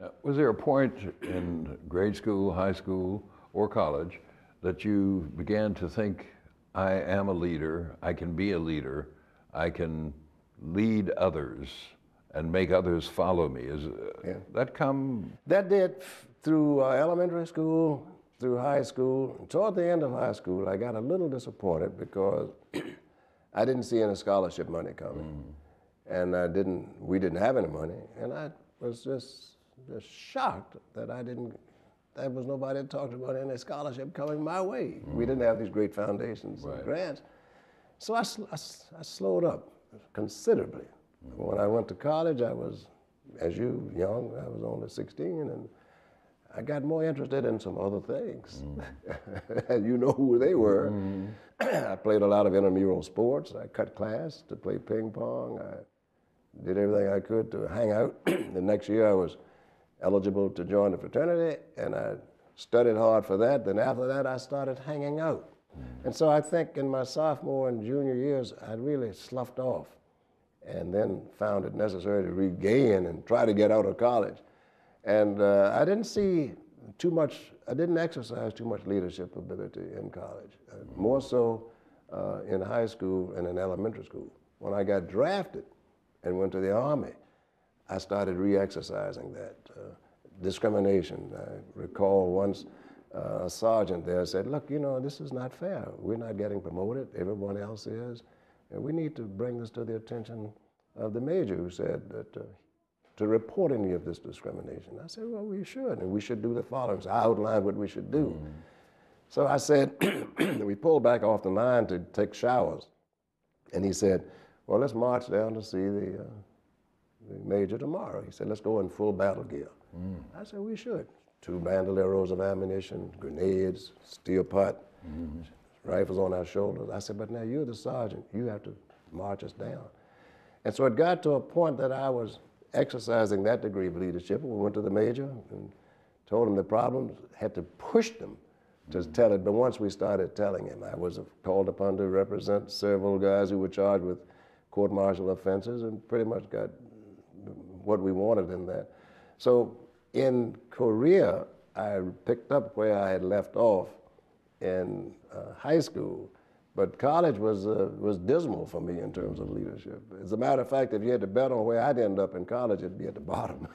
Now, was there a point in grade school, high school, or college that you began to think, I am a leader, I can be a leader, I can lead others and make others follow me? Is uh, Yeah. that come? That did through uh, elementary school, through high school. Toward the end of high school, I got a little disappointed because I didn't see any scholarship money coming, and I didn't. We didn't have any money, and I was just just shocked that I didn't. There was nobody that talked about any scholarship coming my way. We didn't have these great foundations Right. and grants. So I, I I slowed up considerably. When I went to college, I was, as you, young, I was only 16, and I got more interested in some other things. Mm. and you know who they were. Mm-hmm. I played a lot of intramural sports. I cut class to play ping pong. I did everything I could to hang out. the next year, I was eligible to join the fraternity, and I studied hard for that. Then after that, I started hanging out. And so I think in my sophomore and junior years, I really sloughed off and then found it necessary to regain and try to get out of college. And uh, I didn't see too much, I didn't exercise too much leadership ability in college, uh, more so uh, in high school and in elementary school. When I got drafted and went to the Army, I started re-exercising that. Uh, discrimination. I recall once uh, a sergeant there said, look, you know, this is not fair. We're not getting promoted, everyone else is. And we need to bring this to the attention of the major who said that uh, to report any of this discrimination. I said, well, we should, and we should do the following. So I outlined what we should do. So I said, we pulled back off the line to take showers. And he said, well, let's march down to see the, uh, the major tomorrow. He said, let's go in full battle gear. Mm. I said, we should. Two bandoleros of ammunition, grenades, steel pot, mm-hmm. rifles on our shoulders. I said, but now you're the sergeant. You have to march us down. And so it got to a point that I was exercising that degree of leadership. We went to the major and told him the problems, had to push them to mm-hmm. tell it. But once we started telling him, I was called upon to represent several guys who were charged with court martial offenses and pretty much got what we wanted in that. So in Korea, I picked up where I had left off in uh, high school, but college was, uh, was dismal for me in terms of leadership. As a matter of fact, if you had to bet on where I'd end up in college, it'd be at the bottom.